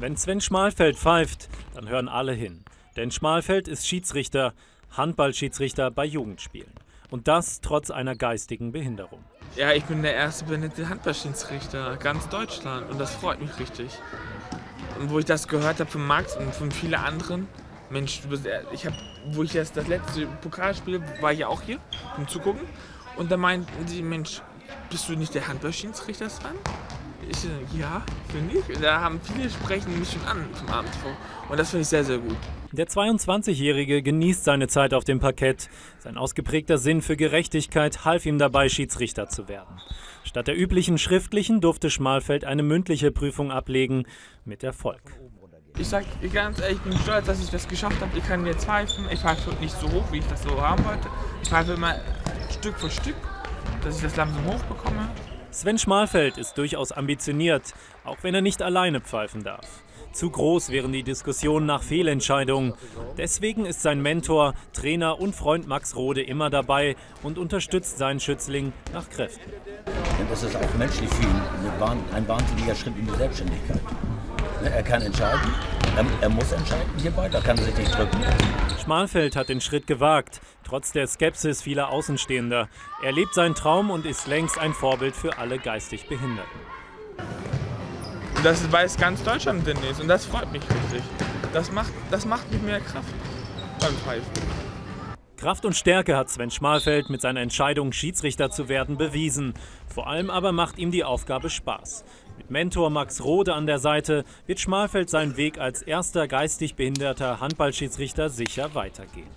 Wenn Sven Schmalfeld pfeift, dann hören alle hin. Denn Schmalfeld ist Schiedsrichter, Handballschiedsrichter bei Jugendspielen. Und das trotz einer geistigen Behinderung. Ja, ich bin der erste behinderte Handballschiedsrichter ganz Deutschland und das freut mich richtig. Und wo ich das gehört habe von Max und von vielen anderen, Mensch, bist, ich habe, wo ich jetzt das letzte Pokalspiel war ich ja auch hier, um zu gucken. Und da meinten sie, Mensch, bist du nicht der Handballschiedsrichter, Sven? Ich, ja, finde ich. Da haben viele sprechen mich schon an zum Abend vor. Und das finde ich sehr, sehr gut. Der 22-Jährige genießt seine Zeit auf dem Parkett. Sein ausgeprägter Sinn für Gerechtigkeit half ihm dabei, Schiedsrichter zu werden. Statt der üblichen schriftlichen durfte Schmalfeld eine mündliche Prüfung ablegen, mit Erfolg. Ich sage ganz ehrlich, ich bin stolz, dass ich das geschafft habe. Ich kann jetzt pfeifen. Ich pfeife nicht so hoch, wie ich das so haben wollte. Ich pfeife immer Stück für Stück, dass ich das langsam hochbekomme. Sven Schmalfeld ist durchaus ambitioniert, auch wenn er nicht alleine pfeifen darf. Zu groß wären die Diskussionen nach Fehlentscheidungen. Deswegen ist sein Mentor, Trainer und Freund Max Rode immer dabei und unterstützt seinen Schützling nach Kräften. Das ist auch menschlich für ihn ein wahnsinniger Schritt in die Selbstständigkeit. Ne, er kann entscheiden, er, er muss entscheiden hierbei, da kann er sich nicht drücken. Schmalfeld hat den Schritt gewagt, trotz der Skepsis vieler Außenstehender. Er lebt seinen Traum und ist längst ein Vorbild für alle geistig Behinderten. Das weiß ganz Deutschland demnächst und das freut mich richtig. Das macht, das macht mit mehr Kraft beim Pfeifen. Kraft und Stärke hat Sven Schmalfeld mit seiner Entscheidung, Schiedsrichter zu werden, bewiesen. Vor allem aber macht ihm die Aufgabe Spaß. Mit Mentor Max Rode an der Seite wird Schmalfeld seinen Weg als erster geistig behinderter Handballschiedsrichter sicher weitergehen.